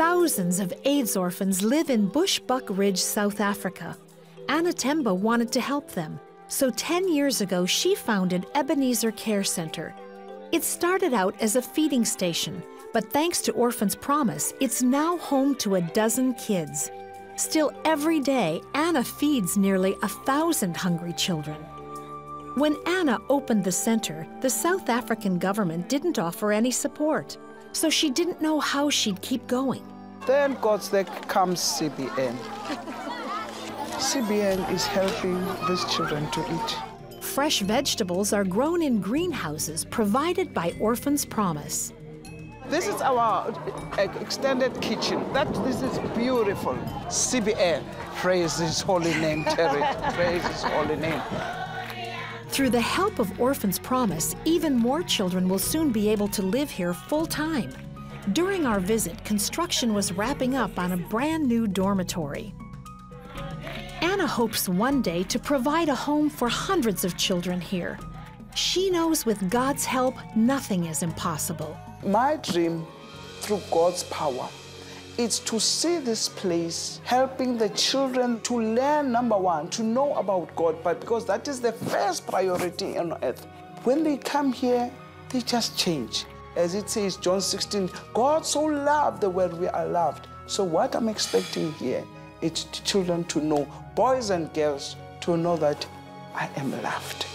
Thousands of AIDS orphans live in Bushbuck Ridge, South Africa. Anna Themba wanted to help them, so 10 years ago she founded Ebenezer Care Center. It started out as a feeding station, but thanks to Orphans Promise, it's now home to a dozen kids. Still, every day, Anna feeds nearly a thousand hungry children. When Anna opened the center, the South African government didn't offer any support, so she didn't know how she'd keep going. Then God there comes CBN. CBN is helping these children to eat. Fresh vegetables are grown in greenhouses provided by Orphans Promise. This is our extended kitchen. That this is beautiful. CBN. Praise His holy name, Terry. Praise His holy name. Through the help of Orphans Promise, even more children will soon be able to live here full time. During our visit, construction was wrapping up on a brand new dormitory. Anna hopes one day to provide a home for hundreds of children here. She knows with God's help, nothing is impossible. My dream, through God's power, is to see this place helping the children to learn, number one, to know about God, but because that is the first priority on earth. When they come here, they just change. As it says, John 16, God so loved the world we are loved. So what I'm expecting here is children to know, boys and girls, to know that I am loved.